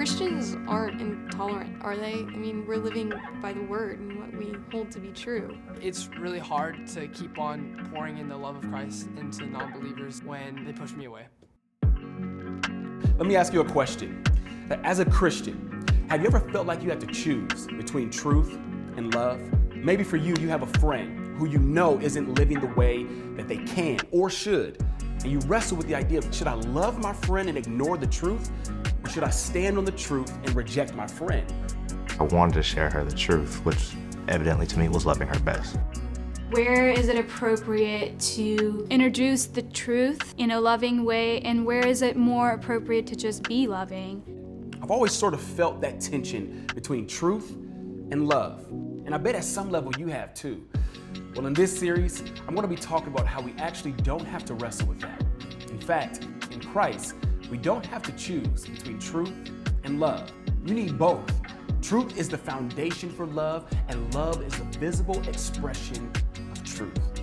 Christians aren't intolerant, are they? I mean, we're living by the word and what we hold to be true. It's really hard to keep on pouring in the love of Christ into non believers when they push me away. Let me ask you a question. As a Christian, have you ever felt like you had to choose between truth and love? Maybe for you, you have a friend who you know isn't living the way that they can or should. And you wrestle with the idea of should I love my friend and ignore the truth? Or should I stand on the truth and reject my friend? I wanted to share her the truth, which evidently to me was loving her best. Where is it appropriate to introduce the truth in a loving way, and where is it more appropriate to just be loving? I've always sort of felt that tension between truth and love. And I bet at some level you have too. Well, in this series, I'm going to be talking about how we actually don't have to wrestle with that. In fact, in Christ, we don't have to choose between truth and love. You need both. Truth is the foundation for love, and love is the visible expression of truth.